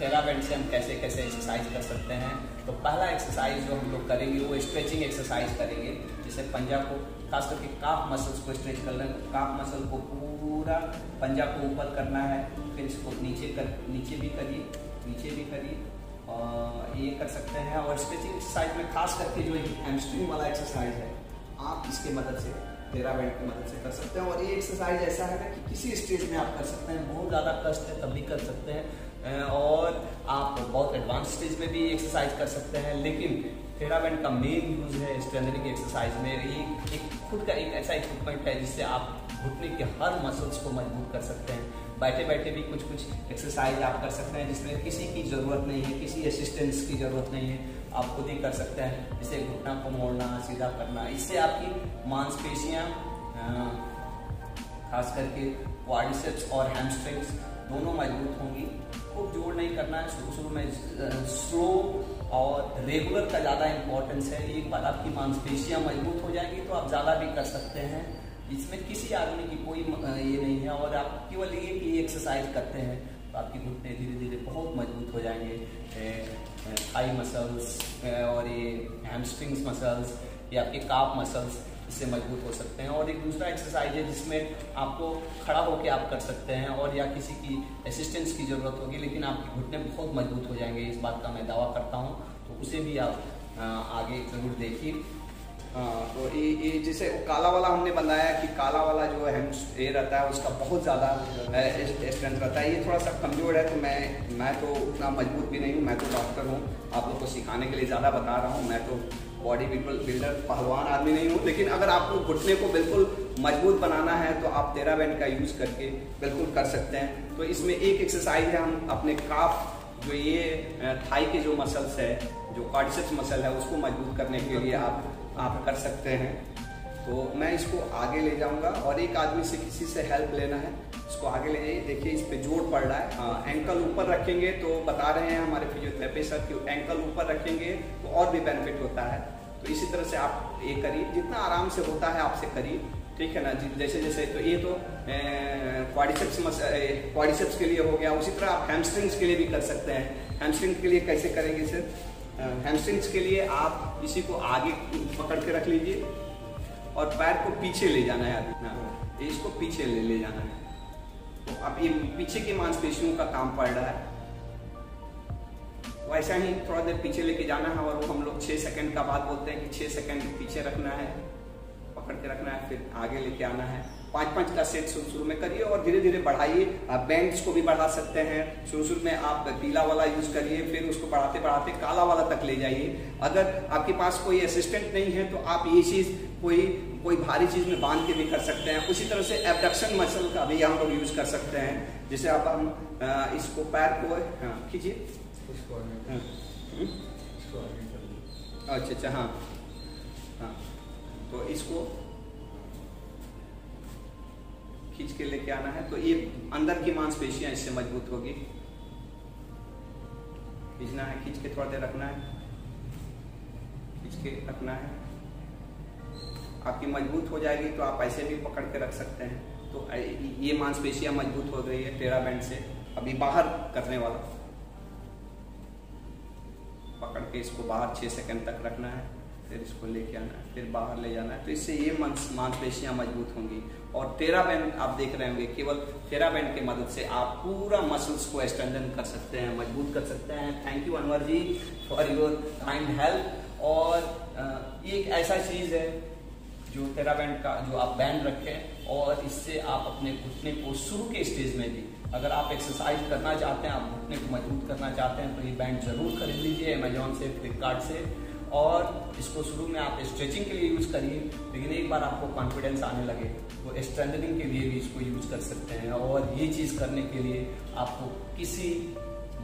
TheraBand से हम कैसे कैसे एक्सरसाइज कर सकते हैं? तो पहला एक्सरसाइज जो हम लोग करेंगे, वो स्ट्रेचिंग एक्सरसाइज करेंगे। जैसे पंजा को, खास करके काफ मसल्स को स्ट्रेच कर लें काफ मसल को पूरा पंजा को ऊपर करना है। फिर इसको नीचे कर, नीचे भी करिए, नीचे भी करिए। और ये कर सकते हैं। और स्ट्रेचिंग एक्सरसाइज में खास करके जो हैमस्ट्रिंग वाला एक्सरसाइज है, आप इसके मदद से तेरा बैंड की मदद से कर सकते हैं। और ये एक्सरसाइज ऐसा है ना कि किसी स्टेज में आप कर सकते हैं, बहुत ज़्यादा कष्ट है, तब भी कर सकते हैं। और आप बहुत एडवांस स्टेज में भी एक्सरसाइज कर सकते हैं, लेकिन थेराबैंड का मेन यूज़ है स्ट्रेंथनिंग एक्सरसाइज में। ये एक खुद का एक ऐसा इक्विपमेंट है जिससे आप घुटने के हर मसल्स को मज़बूत कर सकते हैं। बैठे बैठे भी कुछ कुछ एक्सरसाइज आप कर सकते हैं, जिसमें किसी की ज़रूरत नहीं है, किसी असिस्टेंस की ज़रूरत नहीं है। आप खुद ही कर सकते हैं। जैसे घुटना को मोड़ना, सीधा करना, इससे आपकी मांसपेशियाँ खास करके क्वाड्रिसेप्स और हैमस्ट्रिंग्स दोनों मज़बूत होंगी। खूब ज़ोर नहीं करना है शुरू शुरू में स्लो और रेगुलर का ज़्यादा इंपॉर्टेंस है। एक बार आपकी मांसपेशियाँ मज़बूत हो जाएँगी तो आप ज़्यादा भी कर सकते हैं। इसमें किसी आदमी की कोई ये नहीं है और आप केवल ये कि एक्सरसाइज करते हैं तो आपकी घुटने धीरे धीरे बहुत मज़बूत हो जाएँगे। थाई मसल्स और ये हैमस्ट्रिंग्स मसल्स या आपके काप मसल्स इससे मज़बूत हो सकते हैं। और एक दूसरा एक्सरसाइज है जिसमें आपको खड़ा होकर आप कर सकते हैं, और या किसी की असिस्टेंस की ज़रूरत होगी, लेकिन आपके घुटने बहुत मज़बूत हो जाएँगे। इस बात का मैं दावा करता हूँ तो उसे भी आप आगे ज़रूर देखिए। हाँ तो ये ये जैसे काला वाला हमने बनाया कि काला वाला जो है ये रहता है, उसका बहुत ज़्यादा स्ट्रेंथ रहता है। ये थोड़ा सा कमज़ोर है तो मैं मैं तो उतना मज़बूत भी नहीं हूँ, मैं तो डॉक्टर हूँ। आप लोग को सिखाने के लिए ज़्यादा बता रहा हूँ, मैं तो बॉडी बिल्कुल बिल्डर पहलवान आदमी नहीं हूँ। लेकिन अगर आपको घुटने को बिल्कुल मज़बूत बनाना है तो आप तेरा बैंड का यूज़ करके बिल्कुल कर सकते हैं। तो इसमें एक एक्सरसाइज है, हम अपने काफ जो ये थाई के जो मसल्स है, जो कार्डिसेप्स मसल है, उसको मज़बूत करने के लिए आप आप कर सकते हैं। तो मैं इसको आगे ले जाऊँगा और एक आदमी से किसी से हेल्प लेना है, इसको आगे ले जाइए। देखिए, इस पर ज़ोर पड़ रहा है। हाँ एंकल ऊपर रखेंगे तो बता रहे हैं हमारे फिजियोथेरेपी सर कि एंकल ऊपर रखेंगे तो और भी बेनिफिट होता है। तो इसी तरह से आप ये करिए। जितना आराम से होता है आपसे करिए। ठीक है ना जैसे जैसे तो ये तो क्वाडिसेप्स क्वाडिसेप्स के लिए हो गया। उसी तरह आप हैमस्ट्रिंग्स के लिए भी कर सकते हैं। हैमस्ट्रिंग के लिए कैसे करेंगे सर हैमस्ट्रिंग्स के लिए आप इसी को आगे पकड़ के रख लीजिए और पैर को पीछे ले जाना है आदमी इसको पीछे ले ले जाना है। तो अब ये पीछे की मांसपेशियों का काम पड़ रहा है। वैसा ही थोड़ा देर पीछे लेके जाना है और वो हम लोग छः सेकंड का बाद बोलते हैं कि छः सेकंड पीछे रखना है, पकड़ के रखना है, फिर आगे लेके आना है। पाँच पाँच का सेट शुरू शुरू में करिए और धीरे धीरे बढ़ाइए। आप बैंड्स को भी बढ़ा सकते हैं। शुरू शुरू में आप पीला वाला यूज़ करिए फिर उसको बढ़ाते बढ़ाते काला वाला तक ले जाइए। अगर आपके पास कोई असिस्टेंट नहीं है तो आप ये चीज़ कोई कोई भारी चीज़ में बाँध के भी कर सकते हैं। उसी तरह से एबडक्शन मसल का भी हम लोग यूज़ कर सकते हैं। जैसे आप हम इसको पैर को हाँ, खींचिए। हाँ। अच्छा अच्छा हाँ। हाँ। तो इसको खींच के लेके आना है तो ये अंदर की मांसपेशियाँ इससे मज़बूत होगी। खींचना है, खींच के थोड़ा देर रखना है। खींच के रखना है। आपकी मज़बूत हो जाएगी तो आप ऐसे भी पकड़ के रख सकते हैं। तो ये मांसपेशियाँ मज़बूत हो गई है टेरा बैंड से। अभी बाहर करने वाला। पकड़ के इसको बाहर छह सेकंड तक रखना है। फिर इसको लेके आना है, फिर बाहर ले जाना है। तो इससे ये मांसपेशियाँ मज़बूत होंगी। और टेरा बैंड आप देख रहे होंगे, केवल टेरा बैंड की मदद से आप पूरा मसल्स को स्ट्रेंथन कर सकते हैं, मज़बूत कर सकते हैं। Thank you Anwar ji for your kind help और ये एक ऐसा चीज़ है जो टेरा बैंड का, जो आप बैंड रखें, और इससे आप अपने घुटने को शुरू के स्टेज में भी, अगर आप एक्सरसाइज करना चाहते हैं, आप घुटने को मज़बूत करना चाहते हैं तो ये बैंड ज़रूर खरीद लीजिए अमेजोन से फ्लिपकार्ट से। और इसको शुरू में आप स्ट्रेचिंग के लिए यूज़ करिए, लेकिन एक बार आपको कॉन्फिडेंस आने लगे तो स्ट्रेंथनिंग के लिए भी इसको यूज़ कर सकते हैं और ये चीज़ करने के लिए आपको किसी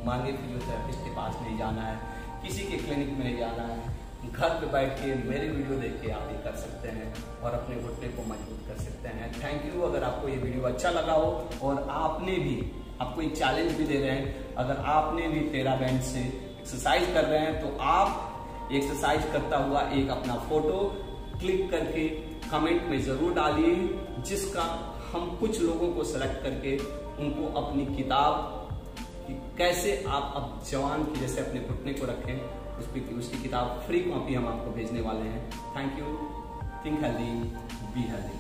मांगे फिजियोथेरेपिस्ट के पास नहीं जाना है, किसी के क्लिनिक में नहीं जाना है, घर पे बैठ के मेरे वीडियो देख के आप ये कर सकते हैं और अपने घुटने को मज़बूत कर सकते हैं। थैंक यू अगर आपको ये वीडियो अच्छा लगा हो और आपने भी आपको एक चैलेंज भी दे रहे हैं, अगर आपने भी तेरा बैंड से एक्सरसाइज कर रहे हैं तो आप एक्सरसाइज करता हुआ एक अपना फ़ोटो क्लिक करके कमेंट में ज़रूर डालिए, जिसका हम कुछ लोगों को सेलेक्ट करके उनको अपनी किताब कि कैसे आप अब जवान की जैसे अपने घुटने को रखें, उस पर उसकी किताब फ्री कॉपी हम आपको भेजने वाले हैं। Thank you think healthy be healthy